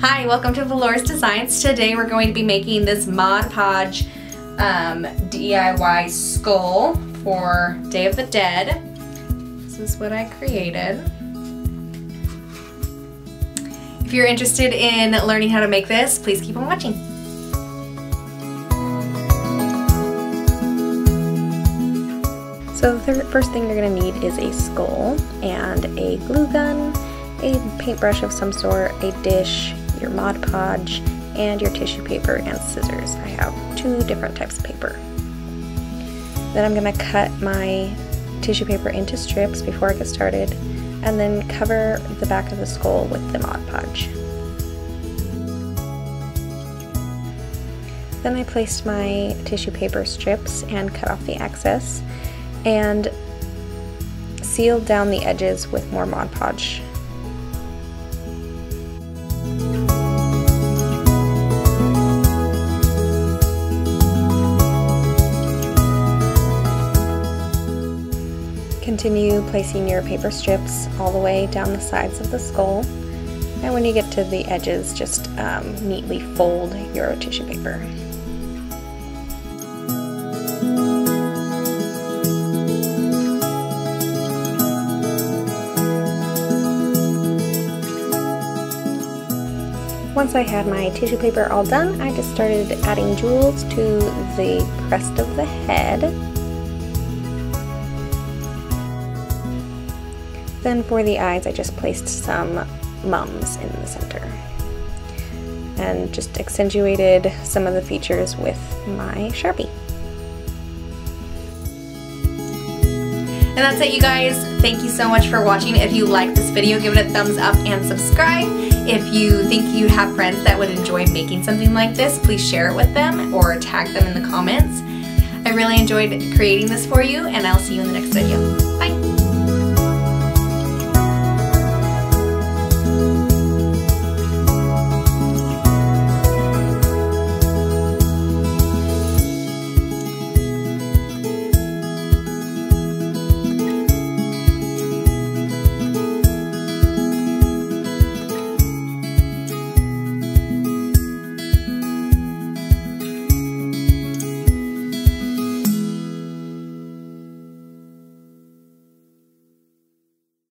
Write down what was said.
Hi, welcome to Velours Designs. Today we're going to be making this Mod Podge um, DIY skull for Day of the Dead. This is what I created. If you're interested in learning how to make this, please keep on watching. So the first thing you're going to need is a skull and a glue gun, a paintbrush of some sort, a dish, your Mod Podge, and your tissue paper and scissors. I have two different types of paper. Then I'm going to cut my tissue paper into strips before I get started and then cover the back of the skull with the Mod Podge. Then I placed my tissue paper strips and cut off the excess and sealed down the edges with more Mod Podge. Continue placing your paper strips all the way down the sides of the skull and when you get to the edges just um, neatly fold your tissue paper. Once I had my tissue paper all done, I just started adding jewels to the crest of the head. Then for the eyes, I just placed some mums in the center and just accentuated some of the features with my Sharpie. And that's it you guys. Thank you so much for watching. If you like this video, give it a thumbs up and subscribe. If you think you have friends that would enjoy making something like this, please share it with them or tag them in the comments. I really enjoyed creating this for you and I'll see you in the next video.